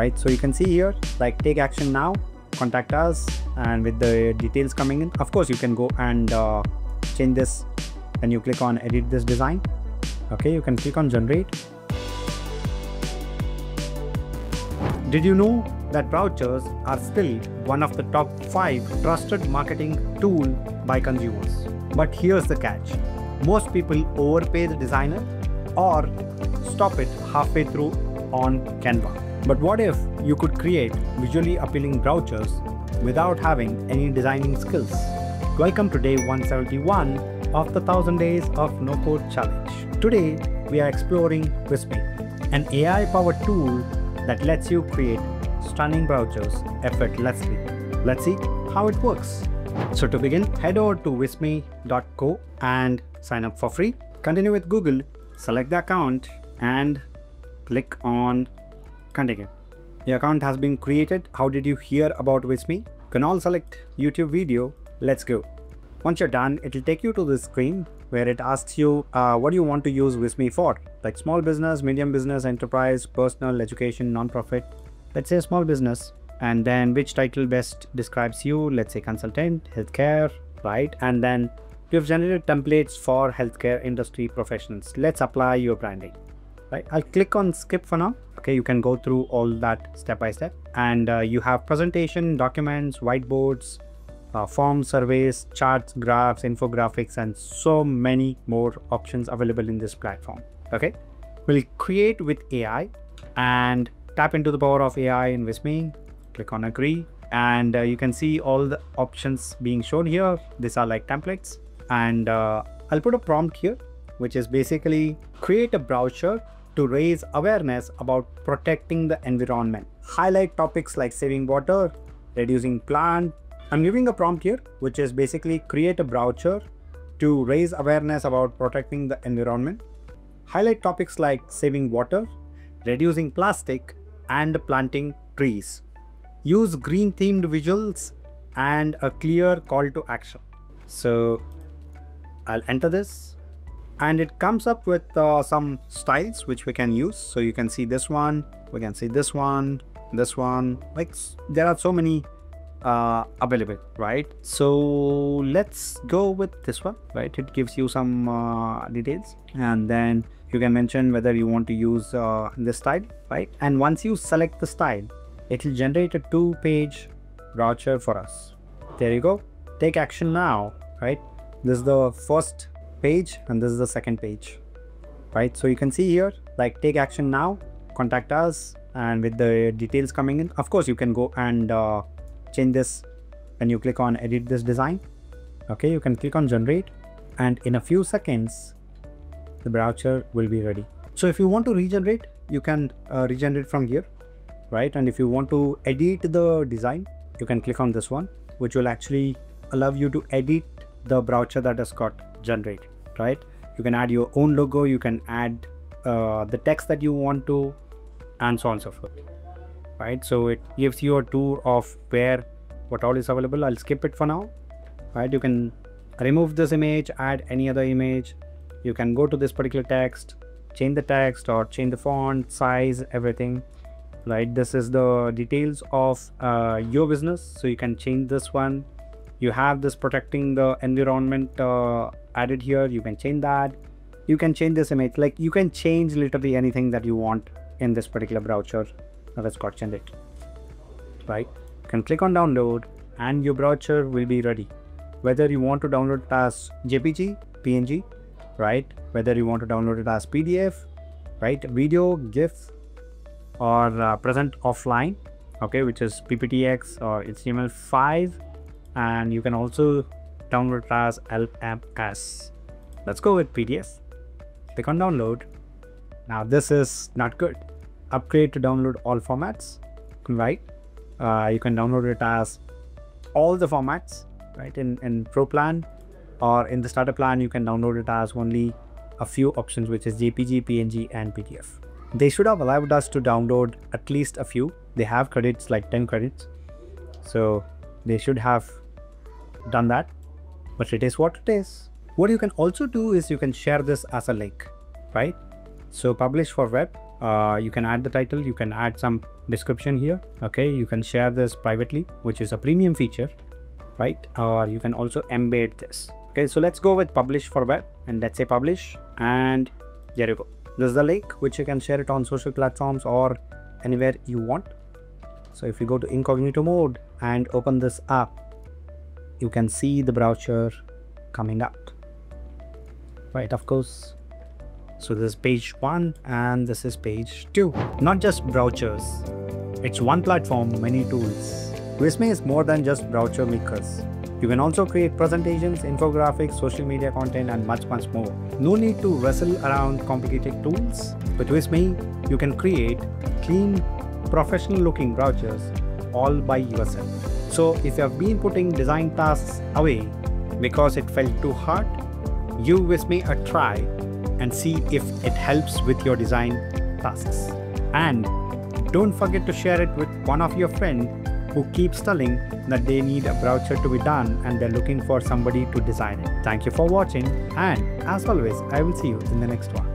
right? So you can see here, like take action now, contact us, and with the details coming in, of course, you can go and uh, change this when you click on edit this design. Okay, you can click on generate. Did you know that vouchers are still one of the top 5 trusted marketing tool by consumers? But here's the catch. Most people overpay the designer or stop it halfway through on Canva. But what if you could create visually appealing brochures without having any designing skills? Welcome to day 171 of the 1000 days of no code challenge. Today we are exploring Visme, an AI powered tool that lets you create stunning brochures effortlessly. Let's see how it works. So to begin, head over to visme.co and sign up for free. Continue with Google, select the account and click on continue. Your account has been created. How did you hear about Visme? You can all select YouTube video. Let's go. Once you're done, it'll take you to this screen where it asks you uh, what do you want to use Visme for, like small business, medium business, enterprise, personal, education, non-profit. Let's say small business, and then which title best describes you. Let's say consultant, healthcare, right? And then you've generated templates for healthcare industry professionals. Let's apply your branding, right? I'll click on skip for now. Okay, you can go through all that step by step, and uh, you have presentation, documents, whiteboards uh, form surveys, charts, graphs, infographics, and so many more options available in this platform. Okay, we'll create with AI and tap into the power of AI in Visme. Click on agree, and uh, you can see all the options being shown here. These are like templates, and uh, I'll put a prompt here, which is basically create a brochure to raise awareness about protecting the environment. Highlight topics like saving water, reducing plant I'm giving a prompt here, which is basically create a brochure to raise awareness about protecting the environment. Highlight topics like saving water, reducing plastic, and planting trees. Use green themed visuals and a clear call to action. So I'll enter this and it comes up with uh, some styles which we can use. So you can see this one, we can see this one, this one, like there are so many uh, available right? So let's go with this one right? It gives you some uh, details. And then you can mention whether you want to use uh, this style right? And once you select the style it will generate a two page brochure for us. There you go. Take action now right? This is the first page and this is the second page right? So you can see here like take action now contact us and with the details coming in of course you can go and uh, change this when you click on edit this design okay? You can click on generate and in a few seconds the brochure will be ready. So if you want to regenerate you can uh, regenerate from here right? And if you want to edit the design you can click on this one which will actually allow you to edit the brochure that has got generated right? You can add your own logo you can add uh, the text that you want to and so on and so forth right? So it gives you a tour of where what all is available. I'll skip it for now right? You can remove this image add any other image. You can go to this particular text change the text or change the font size everything right? This is the details of uh, your business. So you can change this one. You have this protecting the environment uh, added here you can change that. You can change this image like you can change literally anything that you want in this particular brochure that has got it right? You can click on download and your brochure will be ready. Whether you want to download it as jpg png right? Whether you want to download it as pdf right? Video gif or uh, present offline okay? Which is pptx or html5 and you can also download as lms let's go with pdf click on download. Now this is not good. Upgrade to download all formats right? Uh, you can download it as all the formats right? In in pro plan or in the starter plan you can download it as only a few options which is jpg png and pdf they should have allowed us to download at least a few. They have credits like 10 credits. So they should have done that but it is what it is. What you can also do is you can share this as a link right? So publish for web. Uh, you can add the title. You can add some description here okay? You can share this privately which is a premium feature right? Or you can also embed this okay? So let's go with publish for web and let's say publish and there you go. This is the link which you can share it on social platforms or anywhere you want. So if you go to incognito mode and open this up you can see the brochure coming up right of course so this is page one and this is page two. Not just brochures. It's one platform, many tools. Visme is more than just brochure makers. You can also create presentations, infographics, social media content and much much more. No need to wrestle around complicated tools. With Visme, you can create clean, professional looking brochures all by yourself. So if you have been putting design tasks away because it felt too hard, you give Visme a try and see if it helps with your design tasks. And don't forget to share it with one of your friends who keeps telling that they need a brochure to be done and they're looking for somebody to design it. Thank you for watching and as always, I will see you in the next one.